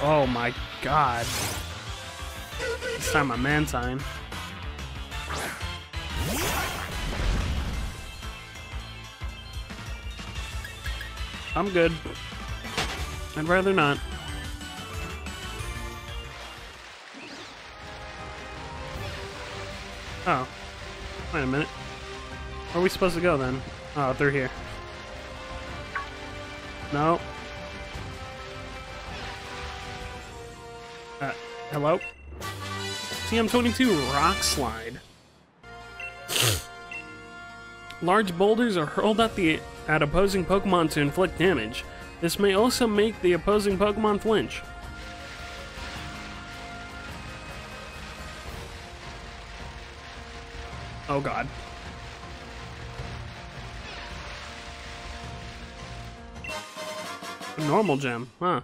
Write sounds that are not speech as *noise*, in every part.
Oh my god. This time a man sign. I'm good. I'd rather not. Oh. Wait a minute. Where are we supposed to go then? Oh, through here. No. Hello? TM22 Rock Slide. Large boulders are hurled at the at opposing Pokemon to inflict damage. This may also make the opposing Pokemon flinch. Oh god. A normal gem, huh?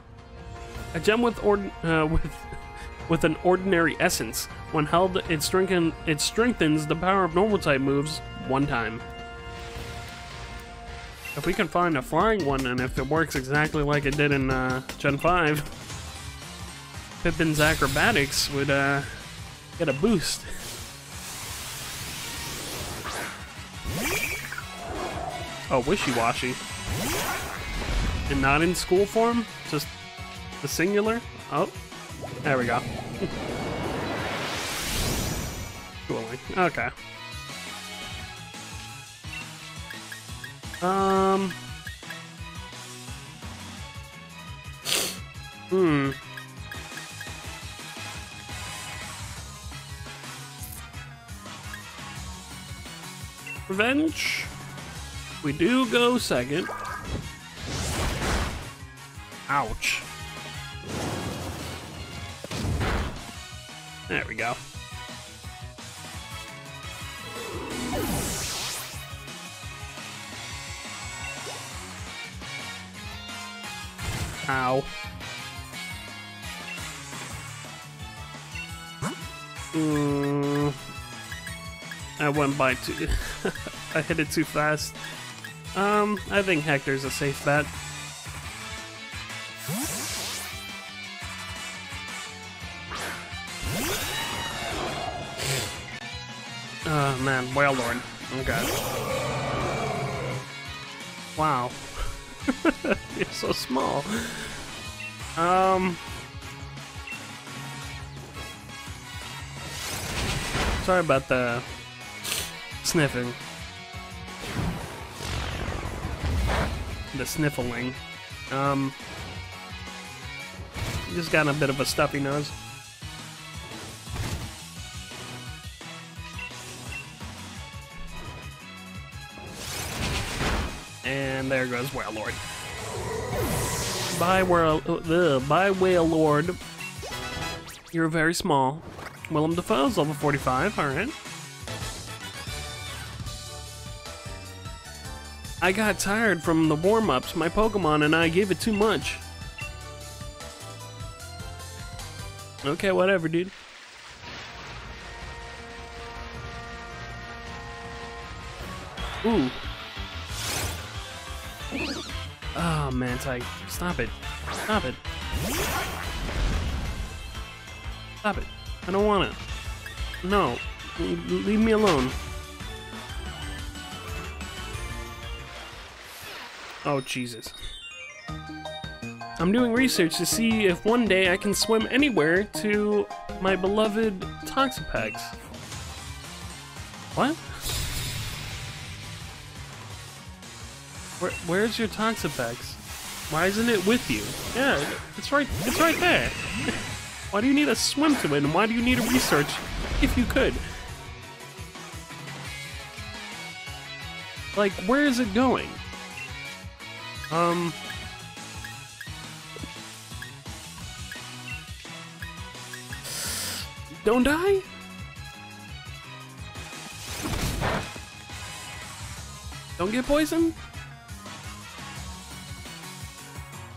A gem with ord uh, with with an ordinary essence. When held, it strengthen it strengthens the power of normal type moves one time. If we can find a flying one, and if it works exactly like it did in uh, Gen 5, Pippin's acrobatics would uh, get a boost. Oh, Wishiwashi. And not in school form? Just the singular? Oh, there we go. Cooling. Okay. Um. Hmm. Revenge. We do go second. Ouch. There we go. Ow. Mm, I went by too. *laughs* I hit it too fast. Um, I think Hector's a safe bet. Man, Wailord. Okay. Wow. *laughs* You're so small. Um. Sorry about the sniffing. The sniffling. Um. Just got a bit of a stuffy nose. And there goes Wailord. Bye, Whale, uh, bye, Wailord. You're very small. Willem Dafoe's level 45, alright. I got tired from the warm-ups. My Pokemon and I gave it too much. Okay, whatever, dude. Ooh. Man, Ty, stop it. Stop it. Stop it. I don't want it. No. Leave me alone. Oh, Jesus. I'm doing research to see if one day I can swim anywhere to my beloved Toxapex. What? Where, where's your Toxapex? Why isn't it with you? Yeah, it's right. It's right there. *laughs* why do you need a swim to it, and why do you need a research if you could? Like, where is it going? Um. Don't die? Don't get poisoned?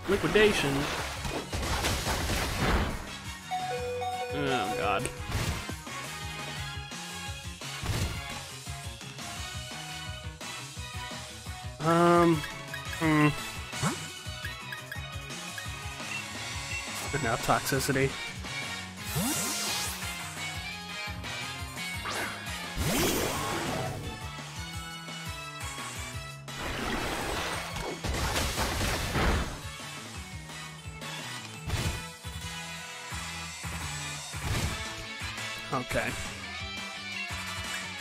Liquidation. Oh god. Um. Hmm. Enough toxicity.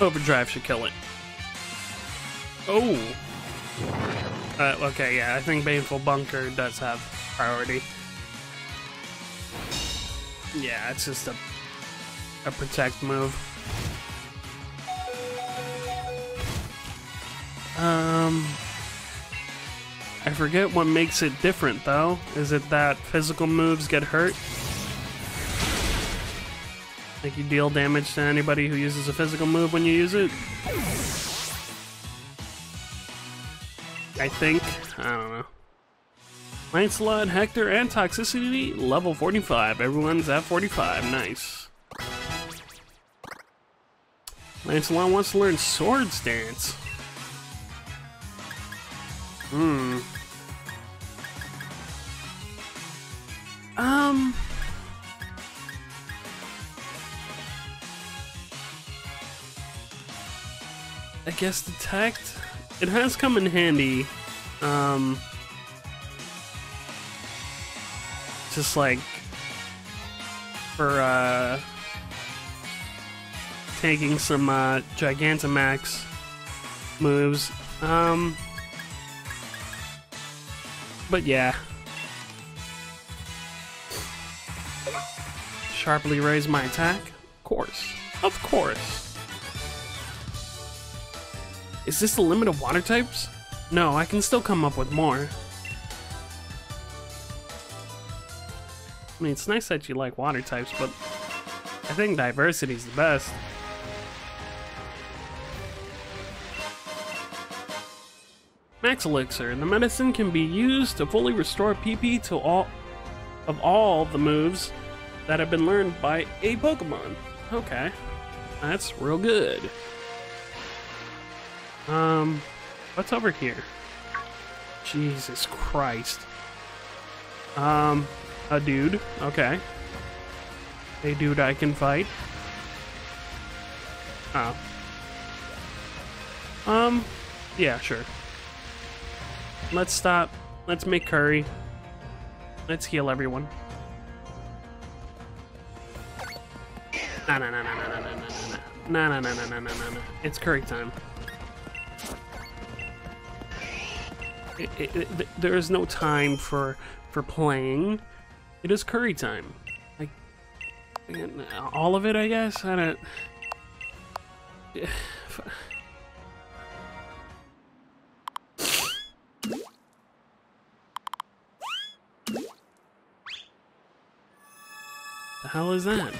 Overdrive should kill it. Oh! Uh, okay, yeah, I think Baneful Bunker does have priority. Yeah, it's just a a protect move. Um, I forget what makes it different though. Is it that physical moves get hurt? Like you deal damage to anybody who uses a physical move when you use it? I think. I don't know. Lancelot, Hector, and Toxicity, level 45. Everyone's at 45. Nice. Lancelot wants to learn Swords Dance. Hmm. Um... I guess detect. It has come in handy. Um, just like for uh, taking some uh, Gigantamax moves. Um, but yeah. Sharply raise my attack? Of course. Of course. Is this the limit of water types? No, I can still come up with more. I mean, it's nice that you like water types, but I think diversity is the best. Max Elixir. The medicine can be used to fully restore PP to all of all the moves that have been learned by a Pokemon. Okay. That's real good. Um, what's over here? Jesus Christ. Um, a dude. Okay. A dude I can fight. Oh. Um, yeah, sure. Let's stop. Let's make curry. Let's heal everyone. Nah, nah, nah, nah, nah, nah, nah, nah, nah, nah, nah, nah, nah, nah, nah. It's curry time. There is no time for for playing. It is curry time. Like uh, all of it, I guess. I don't. *sighs* The hell is that?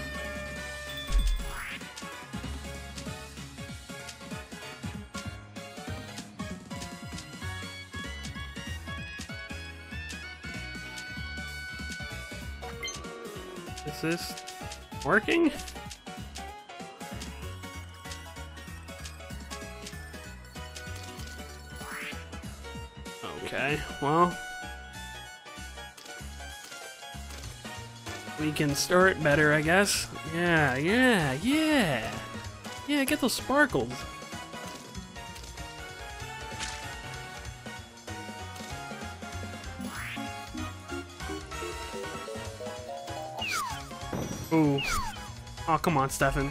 Is this working? Okay, well... We can stir it better, I guess. Yeah, yeah, yeah! Yeah, get those sparkles. Ooh. Oh, come on, Stefan.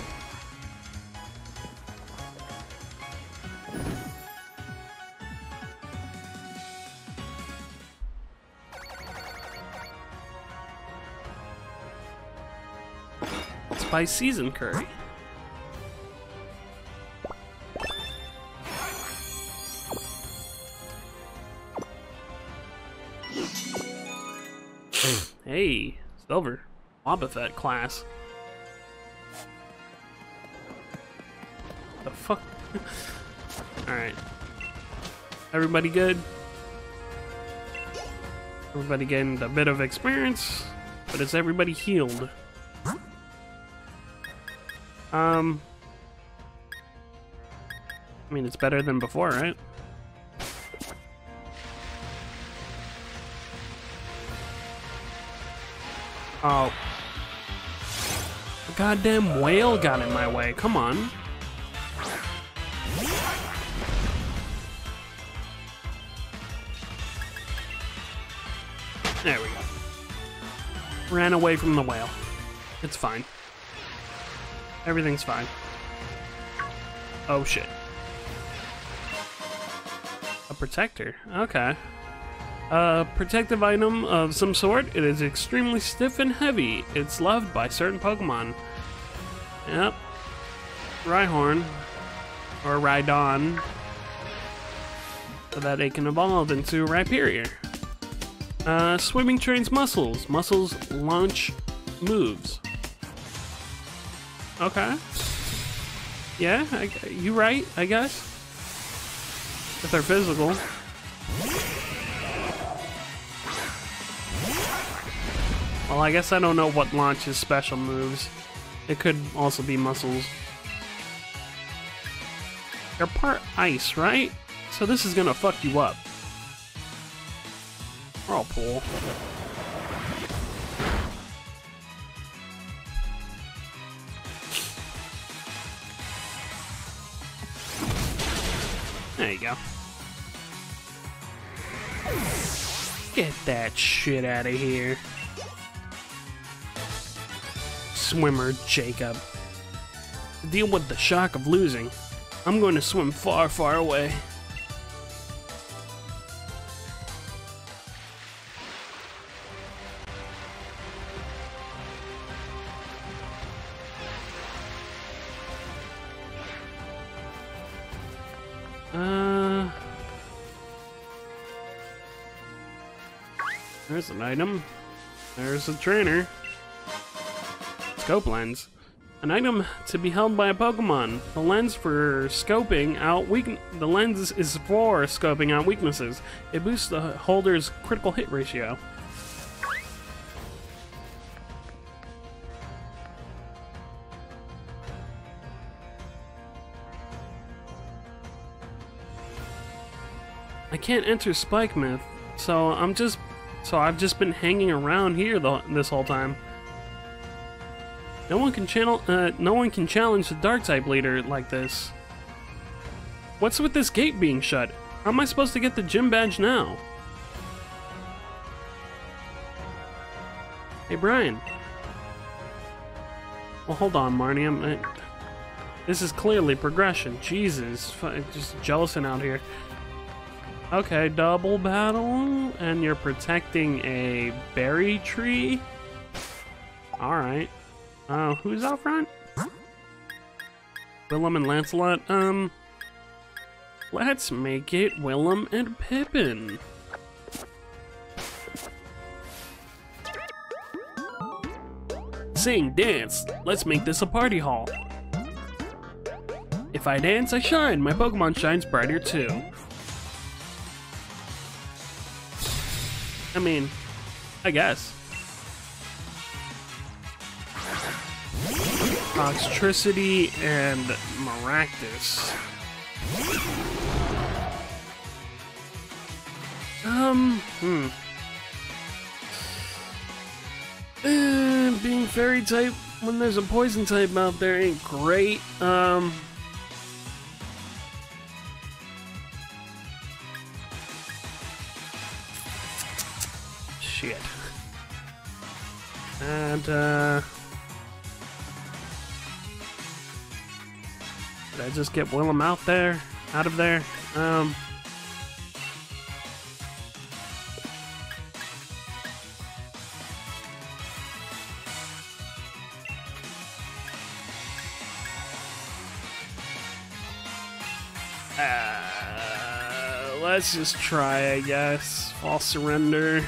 Spice season curry. hey, silver. Wobbuffet class. The fuck? *laughs* Alright. Everybody good? Everybody getting a bit of experience, but is everybody healed? Um... I mean, it's better than before, right? Oh. Goddamn whale got in my way. Come on. There we go. Ran away from the whale. It's fine. Everything's fine. Oh shit. A protector. Okay. A protective item of some sort. It is extremely stiff and heavy. It's loved by certain Pokemon. Yep. Rhyhorn. Or Rhydon. So that it can evolve into Rhyperior. Uh, swimming trains muscles. Muscles launch moves. Okay. Yeah, I, you right, I guess. If they're physical. Well, I guess I don't know what launches special moves. It could also be muscles. They're part ice, right? So this is gonna fuck you up. Whirlpool. There you go. Get that shit out of here. Swimmer Jacob. To deal with the shock of losing, I'm going to swim far, far away. Uh, there's an item. There's a trainer. Scope lens. An item to be held by a Pokemon. The lens for scoping out weak. The lens is for scoping out weaknesses. It boosts the holder's critical hit ratio. I can't enter Spikemuth, so I'm just, so I've just been hanging around here the, this whole time. No one can channel, uh, no one can challenge the Dark type leader like this. What's with this gate being shut? How am I supposed to get the gym badge now? Hey Brian. Well, hold on, Marnie. I'm, I, this is clearly progression. Jesus, just jealousing out here. Okay, double battle, and you're protecting a berry tree? Alright. Uh, who's out front? Willem and Lancelot? Um, let's make it Willem and Pippin. Sing, dance, let's make this a party hall. If I dance, I shine. My Pokemon shines brighter too. I mean, I guess. Toxtricity and Maractus. Um, hmm. Uh, being fairy type when there's a poison type out there ain't great. Um, shit. And, uh... just get Willem out there? Out of there? Um... Uh, let's just try, I guess. False surrender.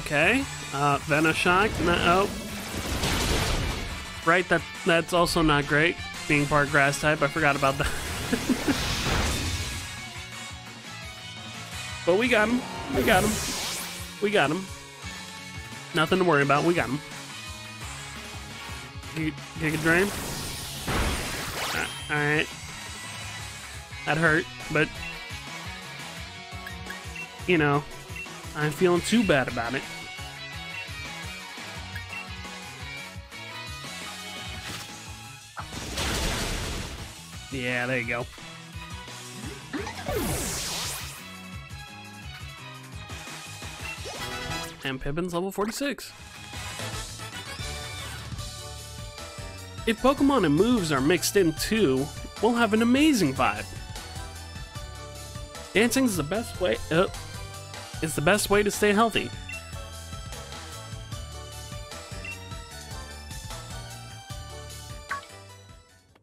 Okay. Uh, Venoshock. No, oh. Right, that that's also not great. Being part grass type, I forgot about that. *laughs* but we got him. We got him. We got him. Nothing to worry about. We got him. Giga Drain. Uh, Alright. That hurt. but you know, I'm feeling too bad about it. Yeah, there you go. And Pippin's level 46. If Pokemon and moves are mixed in too, we'll have an amazing vibe. Dancing is the best way. Uh, is the best way to stay healthy.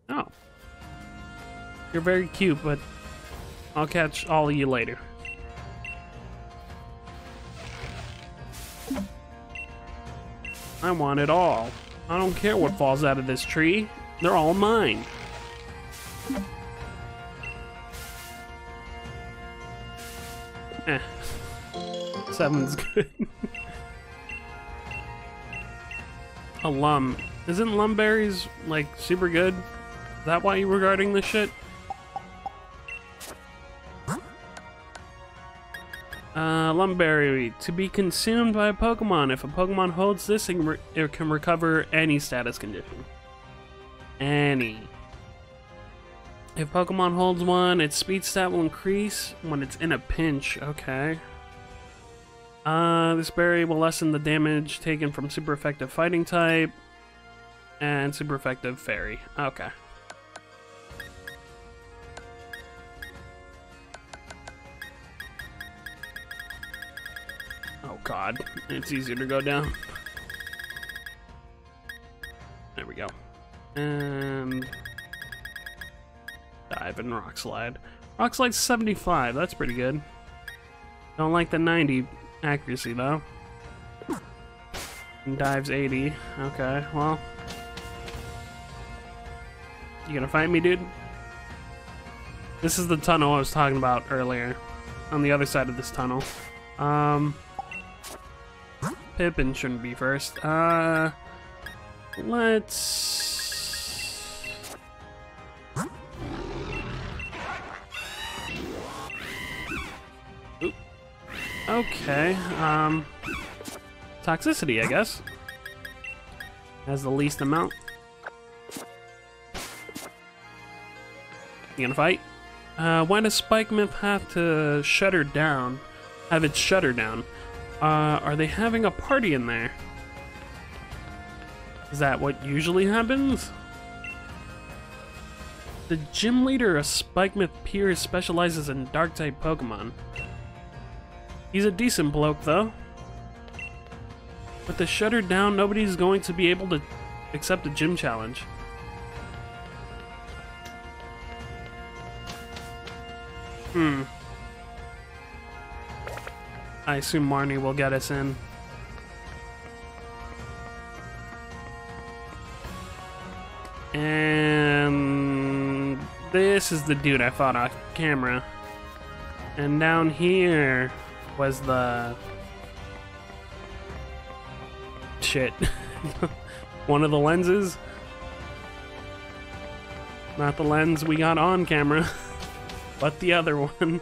Oh. You're very cute, but I'll catch all of you later. I want it all. I don't care what falls out of this tree. They're all mine. Eh. Seven's good. A lum. Isn't lumberries, like, super good? Is that why you were guarding this shit? Uh, Lumberry. To be consumed by a Pokemon. If a Pokemon holds this, it can, it can recover any status condition. Any. If Pokemon holds one, its speed stat will increase when it's in a pinch. Okay. Uh, this berry will lessen the damage taken from super effective fighting type and super effective fairy. Okay. Oh god, it's easier to go down. There we go. And dive and rock slide. Rock slide 75, that's pretty good. Don't like the 90 accuracy though. And dives 80. Okay, well. You gonna fight me, dude? This is the tunnel I was talking about earlier. On the other side of this tunnel. Um, Pippin shouldn't be first. Uh, let's... Okay, um, toxicity, I guess. Has the least amount. You gonna fight? Uh, why does Spikemuth have to shut her down? Have it shut her down? Uh, are they having a party in there? Is that what usually happens? The gym leader of Spikemuth Piers specializes in dark-type Pokemon. He's a decent bloke, though. With the shutter down, nobody's going to be able to accept a gym challenge. Hmm. I assume Marnie will get us in. And this is the dude I fought off camera. And down here was the shit. *laughs* One of the lenses. Not the lens we got on camera, *laughs* but the other one.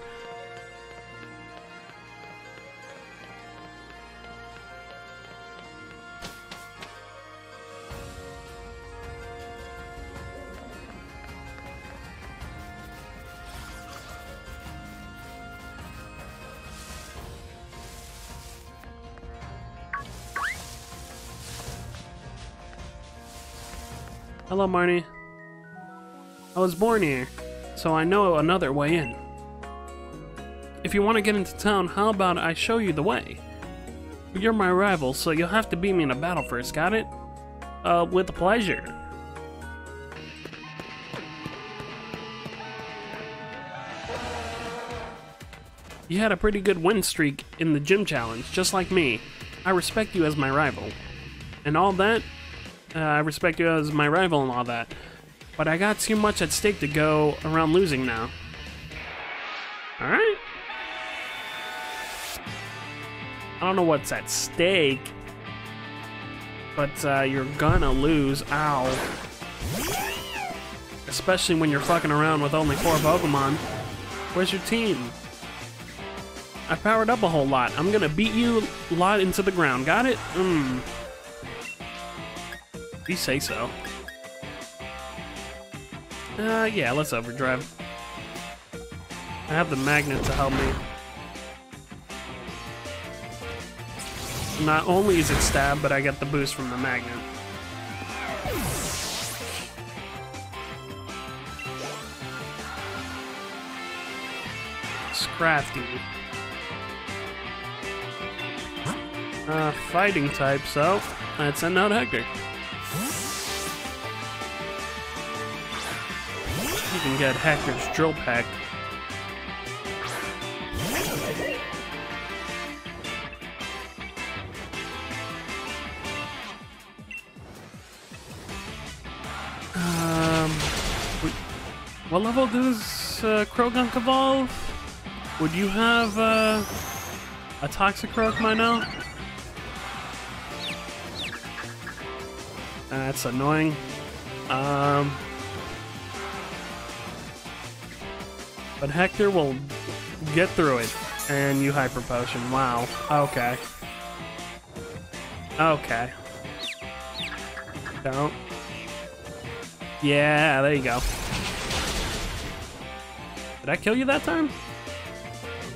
Hello, Marnie. I was born here, so I know another way in. If you want to get into town, how about I show you the way? You're my rival, so you'll have to beat me in a battle first, got it? Uh, with pleasure. You had a pretty good win streak in the gym challenge, just like me. I respect you as my rival. And all that, uh, I respect you as my rival and all that. But I got too much at stake to go around losing now. Alright? I don't know what's at stake. But uh, you're gonna lose. Ow. Especially when you're fucking around with only four Pokemon. Where's your team? I powered up a whole lot. I'm gonna beat you a lot into the ground. Got it? Hmm. You say so. Uh, yeah, let's overdrive. I have the magnet to help me. Not only is it stab, but I get the boost from the magnet. Scrafty. Uh, fighting type, so let's send out Hector. Can get Hector's Drill Peck. Um, what level does uh, Croagunk evolve? Would you have uh, a Toxicroak by now? That's annoying. Um, but Hector will get through it, and you Hyper Potion. Wow. Okay. Okay. Don't. Yeah, there you go. Did I kill you that time?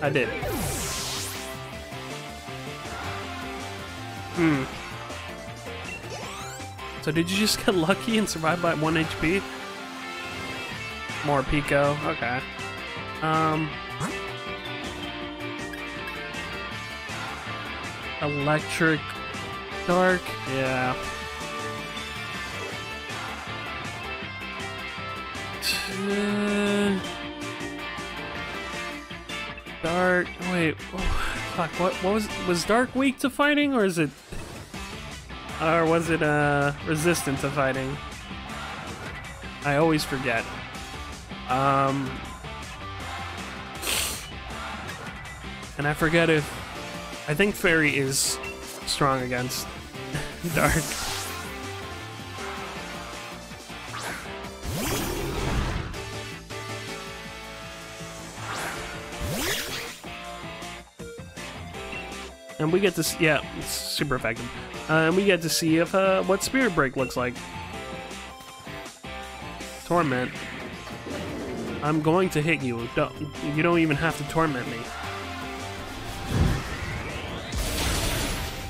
I did. Hmm. So did you just get lucky and survive by 1 HP? Morpeko, okay. Um... Electric... Dark, yeah. Dark. Wait. Oh, fuck. What? What was? Was Dark weak to fighting, or is it? Or was it uh resistant to fighting? I always forget. Um. And I forget if. I think Fairy is strong against *laughs* Dark. and we get to see, yeah, it's super effective. Uh, and we get to see if uh, what Spirit Break looks like. Torment. I'm going to hit you. Don't, you don't even have to torment me.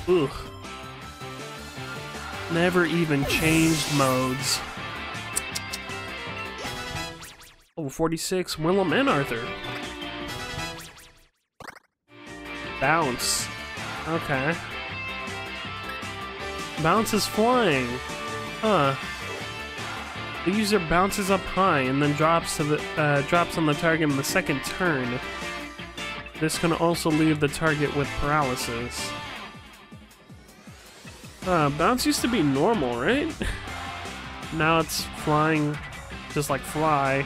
Ugh. Never even changed modes. Oh, 46, Willem and Arthur. Bounce. Okay. Bounce is flying. Huh. The user bounces up high and then drops to the uh, drops on the target in the second turn. This can also leave the target with paralysis. Uh, bounce used to be normal, right? *laughs* now it's flying just like fly.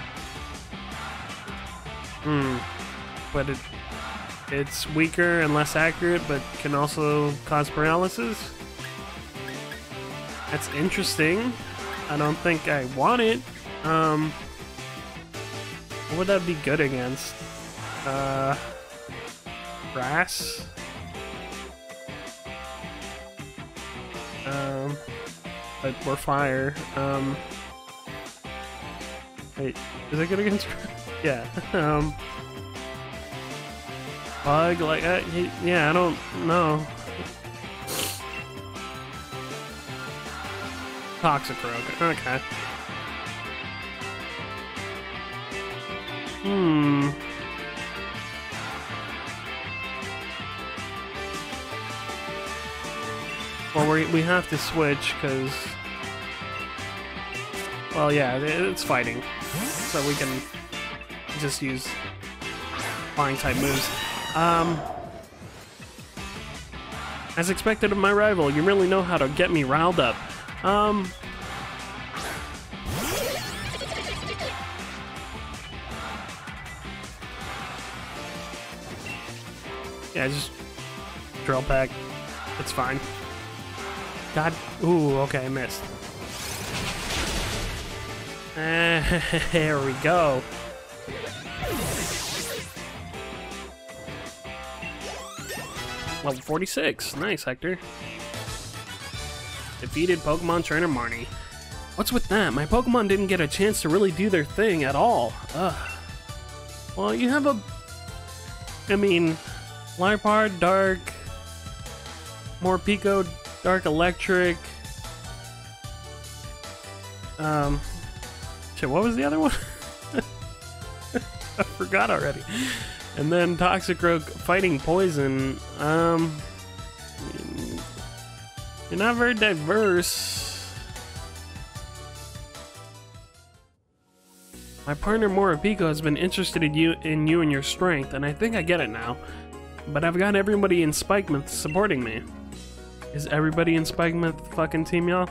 Hmm. But it it's weaker and less accurate, but can also cause paralysis. That's interesting. I don't think I want it. Um, what would that be good against? Uh, grass? But we're fire. Um, wait, is it good against? *laughs* yeah. um. Bug, like, uh, yeah, I don't know. Toxicroak, okay. Hmm. We, we have to switch, because... Well, yeah, it's fighting. So we can just use flying type moves. Um, as expected of my rival, you really know how to get me riled up. Um, yeah, just drill peck. It's fine. God. Ooh, okay, I missed. *laughs* there we go. Level 46. Nice, Hector. Defeated Pokemon Trainer Marnie. What's with that? My Pokemon didn't get a chance to really do their thing at all. Ugh. Well, you have a... I mean... Liepard, Dark... Morpeko, Dark Electric... Um... Shit, what was the other one? *laughs* I forgot already. And then Toxicroak fighting poison. Um, you're not very diverse. My partner Morpeko has been interested in you in you and your strength, and I think I get it now. But I've got everybody in Spikemuth supporting me. Is everybody in Spikemuth fucking Team Yell?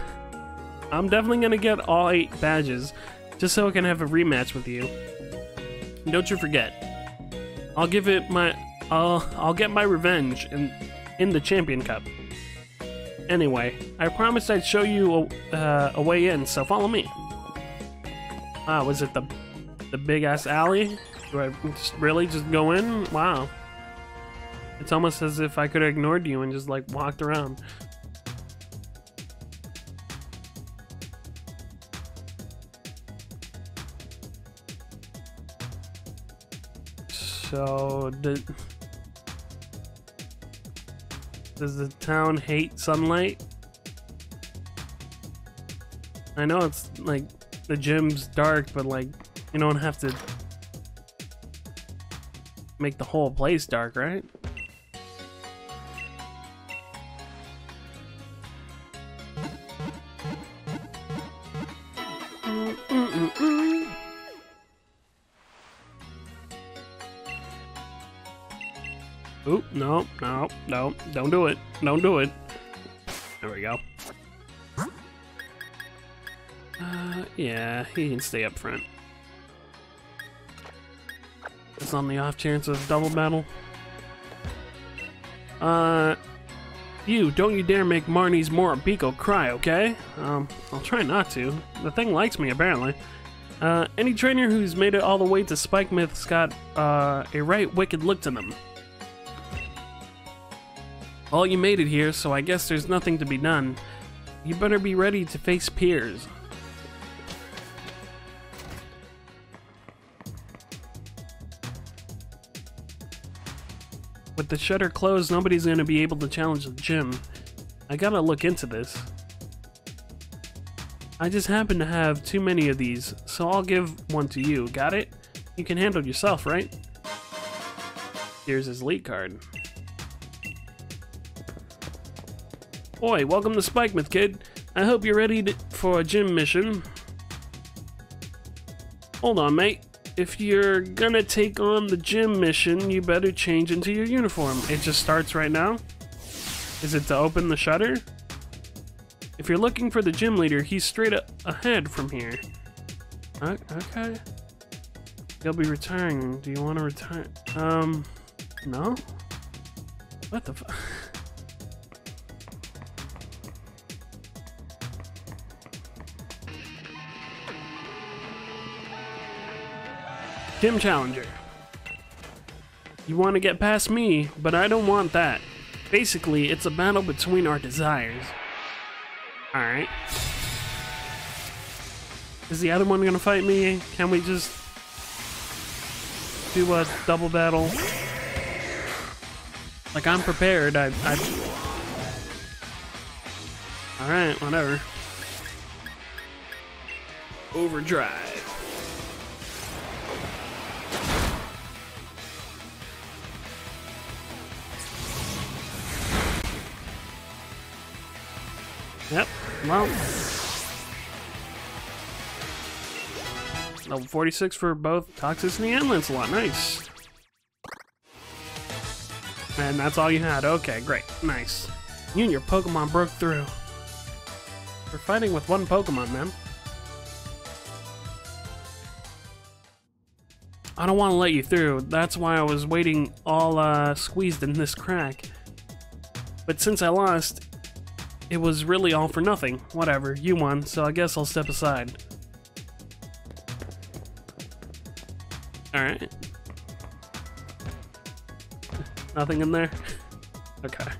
*laughs* I'm definitely gonna get all eight badges, just so I can have a rematch with you. Don't you forget. I'll give it my I'll I'll get my revenge in in the Champion Cup. Anyway, I promised I'd show you a, uh, a way in, so follow me. Ah, was it the the big ass alley? Do I just really just go in? Wow. It's almost as if I could have ignored you and just like walked around. So, did, does the town hate sunlight? I know it's like the gym's dark, but like you don't have to make the whole place dark, right? No, don't do it. Don't do it. There we go. Uh, yeah, he can stay up front. It's on the off chance of double battle. Uh, you, don't you dare make Marnie's Morpeko cry, okay? Um, I'll try not to. The thing likes me, apparently. Uh, any trainer who's made it all the way to Spikemuth's got, uh, a right wicked look to them. Well, you made it here, so I guess there's nothing to be done. You better be ready to face Piers. With the shutter closed, nobody's gonna be able to challenge the gym. I gotta look into this. I just happen to have too many of these, so I'll give one to you. Got it? You can handle yourself, right? Here's his league card. Boy, welcome to Spikemuth, kid. I hope you're ready to, for a gym mission. Hold on, mate. If you're gonna take on the gym mission, you better change into your uniform. It just starts right now? Is it to open the shutter? If you're looking for the gym leader, he's straight ahead from here. Okay. He'll be retiring. Do you want to retire? Um, no? What the fuck? Gym Challenger. You want to get past me, but I don't want that. Basically, it's a battle between our desires. Alright. Is the other one gonna fight me? Can we just do a double battle? Like, I'm prepared. I... I... Alright, whatever. Overdrive. Yep, well. Level 46 for both Toxicity and Lancelot, nice. And that's all you had, okay, great, nice. You and your Pokemon broke through. We're fighting with one Pokemon, man. I don't want to let you through, that's why I was waiting all uh, squeezed in this crack. But since I lost, it was really all for nothing. Whatever, you won, so I guess I'll step aside. Alright. Nothing in there? *laughs* Okay.